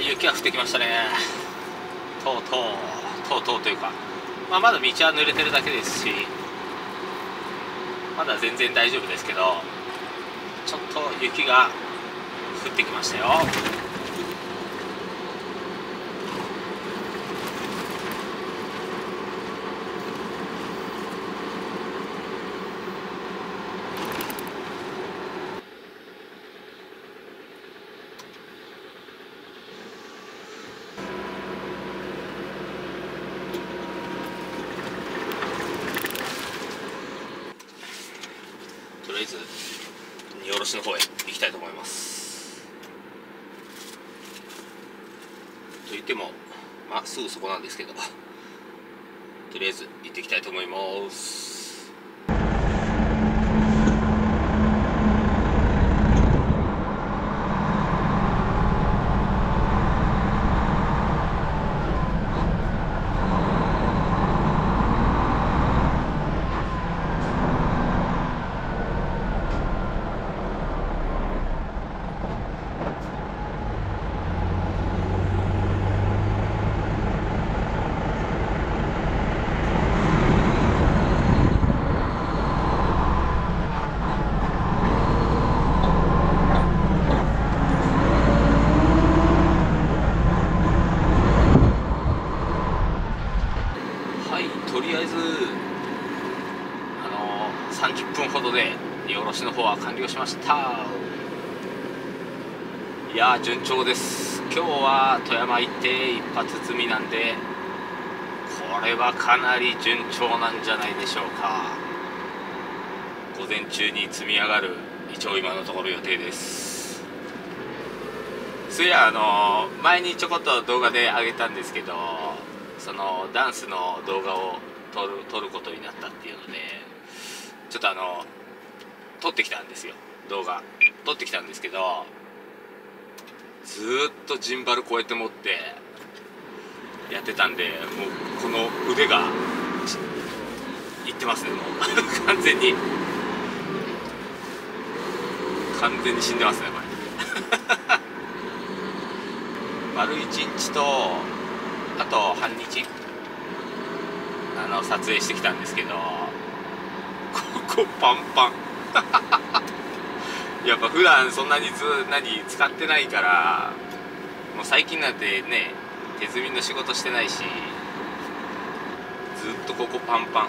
雪が降ってきましたね。とうとうとうとうというか、まあ、まだ道は濡れてるだけですしまだ全然大丈夫ですけどちょっと雪が降ってきましたよとりあえずの方へ行きたいと思います。と言ってもまあすぐそこなんですけどとりあえず行ってきたいと思いますはいとりあえずあの30分ほどで荷下ろしの方は完了しました。いやー順調です。今日は富山行って一発積みなんでこれはかなり順調なんじゃないでしょうか。午前中に積み上がる一応今のところ予定です。そういやあの前にちょこっと動画で上げたんですけどそのダンスの動画を撮る撮ることになったっていうのでちょっとあの撮ってきたんですよ。動画撮ってきたんですけどずっとジンバルこうやって持ってやってたんでもうこの腕がいってますねもう。完全に。完全に死んでますねこれ。丸一日とあと半日あの撮影してきたんですけどここパンパン。やっぱ普段そんなにず何使ってないからもう最近なんてね手積みの仕事してないしずっとここパンパン。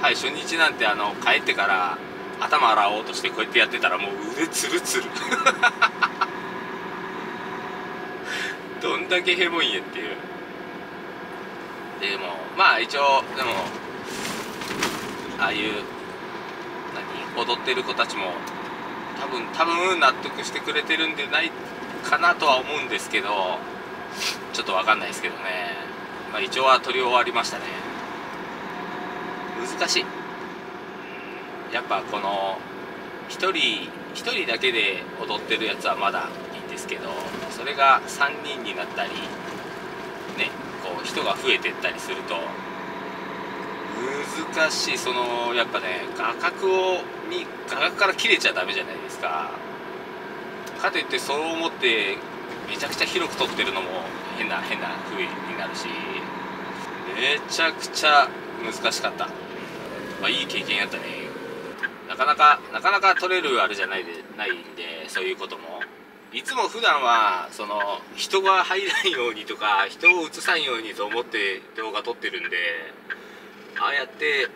はい初日なんてあの帰ってから頭洗おうとしてこうやってやってたらもう腕ツルツル。どんだけヘボいんやっていう。でもまあ一応でもああいう何踊ってる子たちも多分多分納得してくれてるんでないかなとは思うんですけどちょっと分かんないですけどね、まあ、一応は撮り終わりましたね。難しい。やっぱこの1人1人だけで踊ってるやつはまだいいんですけどそれが3人になったりねこう人が増えてったりすると難しい。そのやっぱね画角をに画角から切れちゃダメじゃないですか。かといってそう思ってめちゃくちゃ広く撮ってるのも変な変な風になるしめちゃくちゃ難しかった。まあいい経験やったね。なかなかなかなか撮れるあれじゃないでないんでそういうことも。いつも普段はその人が入らんようにとか人を映さんようにと思って動画撮ってるんでああやって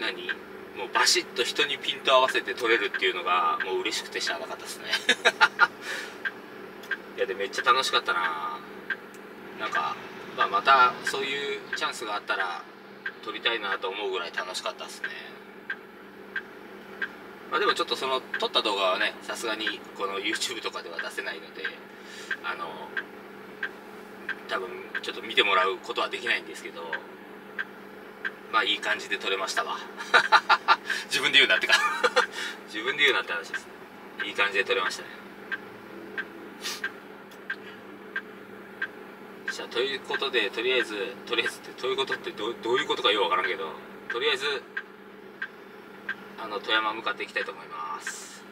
何？もうバシッと人にピント合わせて撮れるっていうのがもう嬉しくてしゃあなかったですね。いやでめっちゃ楽しかったな。なんか、まあ、またそういうチャンスがあったら撮りたいなと思うぐらい楽しかったですね。まあ、でもちょっとその撮った動画はねさすがにこの YouTube とかでは出せないのであの多分ちょっと見てもらうことはできないんですけどまあいい感じで撮れましたわ。自分で言うなってか。自分で言うなって話ですいい感じで撮れましたね。じゃあということでとりあえずとりあえずってどういうことってどどういうことかよくわからんけどとりあえずあの富山向かっていきたいと思います。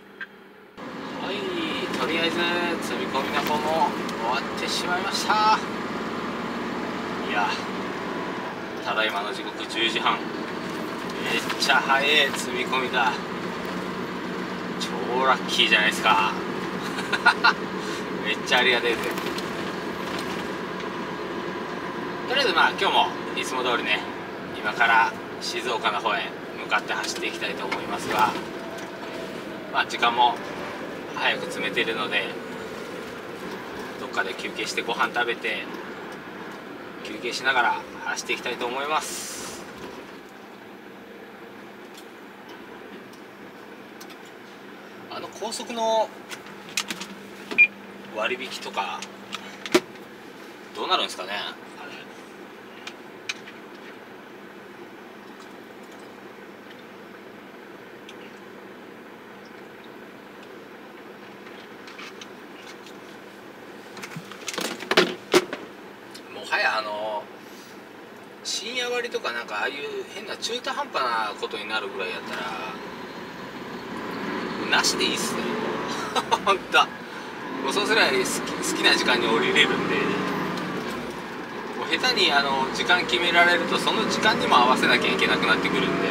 はいとりあえず積み込みの方も終わってしまいました。いやただいまの時刻10時半。めっちゃ早い積み込みだ。超ラッキーじゃないですか。めっちゃありがたいです。とりあえずまあ今日もいつも通りね今から静岡の方へ向かって走っていきたいと思いますがまあ時間も早く詰めてるのでどっかで休憩してご飯食べて休憩しながら走っていきたいと思います。あの高速の割引とかどうなるんですかねあれもはやあの深夜割とかなんかああいう変な中途半端なことになるぐらいやったらなしでいいっすね。ほんともうそうすれば好き好きな時間に降りれるんで。もう下手にあの時間決められるとその時間にも合わせなきゃいけなくなってくるんで。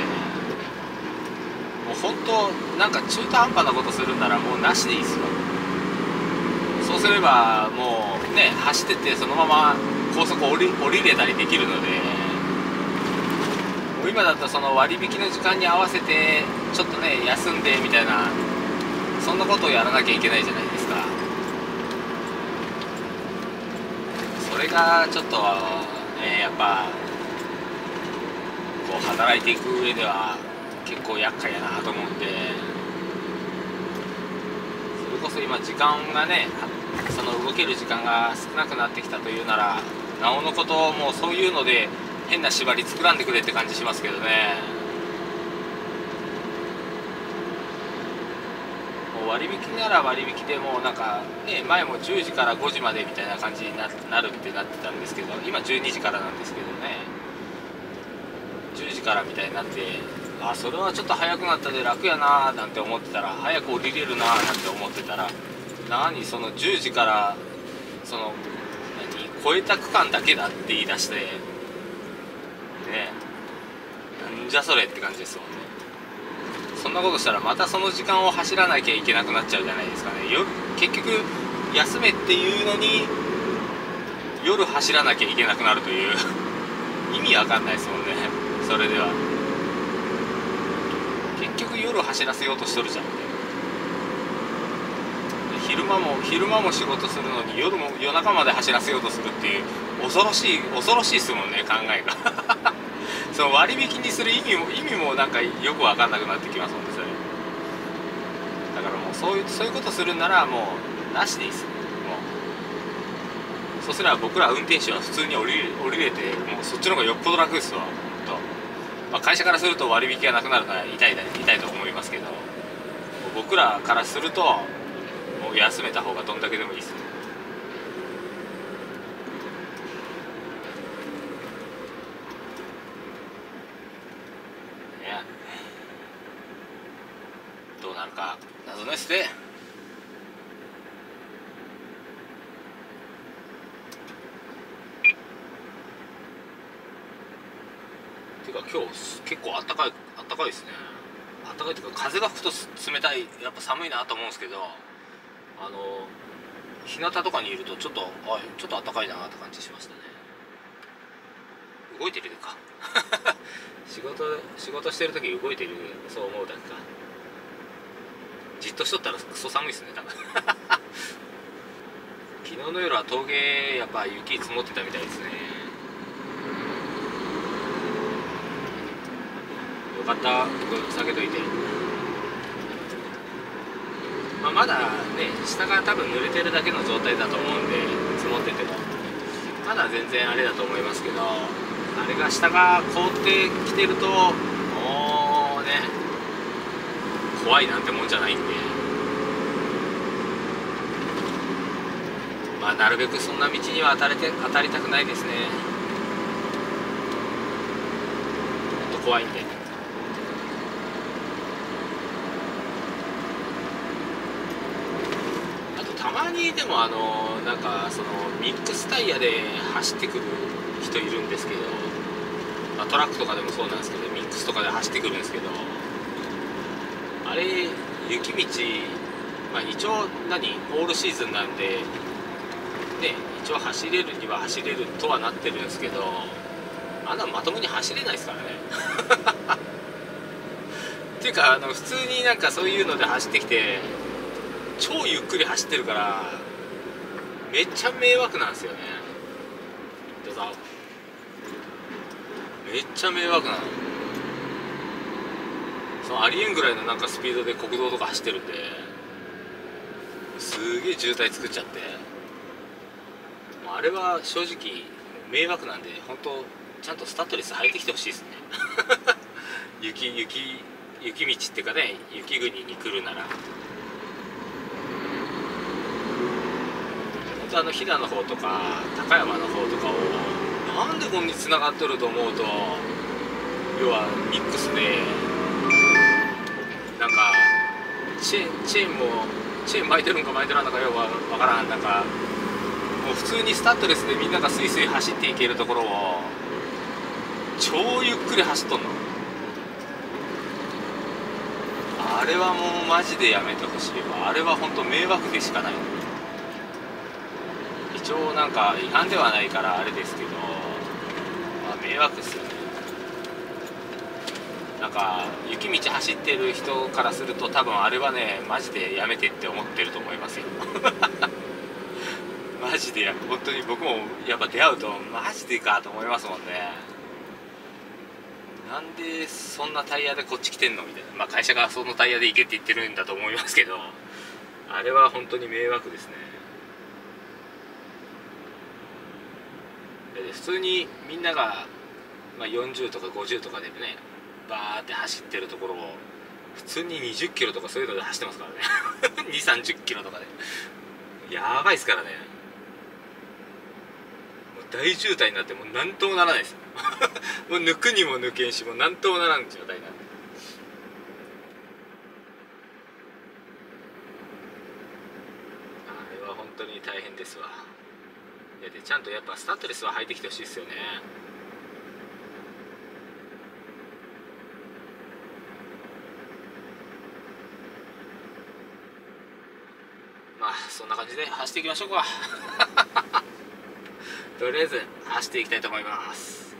もう本当なんか中途半端なことするんならもうなしでいいっすよ。そうすればもうね走っててそのまま高速降り降りれたりできるのでもう今だとその割引の時間に合わせてちょっとね休んでみたいなそんなことをやらなきゃいけないじゃないですか。それがちょっとねやっぱこう働いていく上では結構厄介やなと思うんでそれこそ今時間がねその動ける時間が少なくなってきたというならなおのこともうそういうので変な縛り作らんでくれって感じしますけどね。もう割引なら割引でもうなんかね前も10時から5時までみたいな感じになるってなってたんですけど今12時からなんですけどね。10時からみたいになってあそれはちょっと早くなったで楽やなーなんて思ってたら早く降りれるなーなんて思ってたら何その10時からその何超えた区間だけだって言い出してね。なんじゃそれって感じですもんね。そんなことしたらまたその時間を走らなきゃいけなくなっちゃうじゃないですかね。よ結局休めっていうのに夜走らなきゃいけなくなるという。意味わかんないですもんね。それでは。結局夜走らせようとしとるじゃん。間も昼間も仕事するのに夜も夜中まで走らせようとするっていう恐ろしい恐ろしいですもんね考えが。その割引にする意味も意味もなんかよく分かんなくなってきますもんねそれ。だからもうそういうそういうことするんならもうなしでいいっす。もう。そしたら僕ら運転手は普通に降り降りれてもうそっちの方がよっぽど楽ですわほんと、まあ、会社からすると割引がなくなるのは痛い痛いと思いますけど。僕らからするともう休めた方がどんだけでもいいっすね。ねどうなるか謎ですねてか今日結構あったかいあったかいですね。あったかいっていうか風が吹くと冷たいやっぱ寒いなと思うんですけど。あの日向とかにいるとちょっとあちょっとあったかいなって感じしましたね。動いてるか。仕事仕事してる時動いてるそう思うだけか。じっとしとったらクソ寒いですね多分。昨日の夜は峠やっぱ雪積もってたみたいですね。よかった。僕避けといて。まあ、まだね下が多分濡れてるだけの状態だと思うんで積もってても。まだ全然あれだと思いますけどあれが下が凍ってきてるともうね怖いなんてもんじゃないんで。まあなるべくそんな道には当たれて当たりたくないですね。怖いんでまにでもあのなんかそのミックスタイヤで走ってくる人いるんですけど、まあ、トラックとかでもそうなんですけどミックスとかで走ってくるんですけどあれ雪道まあ一応何オールシーズンなんでね一応走れるには走れるとはなってるんですけどあんなまともに走れないですからね。っていうかあの普通になんかそういうので走ってきて超ゆっくり走ってるからめっちゃ迷惑なんですよね。どうぞ。めっちゃ迷惑なの。そのありえんぐらいのなんかスピードで国道とか走ってるんですげえ渋滞作っちゃって。あれは正直迷惑なんで本当ちゃんとスタッドレス履いてきてほしいですね。雪雪雪道っていうかね雪国に来るなら。あの飛騨の方とか高山の方とかをなんでこんに繋がっとると思うと要はミックスでなんかチェーンチェーンもチェーン巻いてるんか巻いてらんのかよくわからんなんかもう普通にスタッドレスでみんながスイスイ走っていけるところを超ゆっくり走っとんの。あれはもうマジでやめてほしいわ。あれは本当迷惑でしかない。一応なんか違反ではないからあれですけど、まあ、迷惑ですよね。なんか雪道走ってる人からすると多分あれはねマジでやめてって思ってると思いますよ。マジで本当に僕もやっぱ出会うとマジでかと思いますもんね。なんでそんなタイヤでこっち来てんのみたいな。まあ会社がそのタイヤで行けって言ってるんだと思いますけどあれは本当に迷惑ですね。で普通にみんなが、まあ、40とか50とかでねバーって走ってるところを普通に20キロとかそういうので走ってますからね。2 3 0キロとかで。やばいですからね。もう大渋滞になってもう何ともならないです。もう抜くにも抜けんしもう何ともならん状態になって。あれは本当に大変ですわ。いやでちゃんとやっぱスタッドレスは履いてきてほしいですよね。まあそんな感じで走っていきましょうか。とりあえず走っていきたいと思います。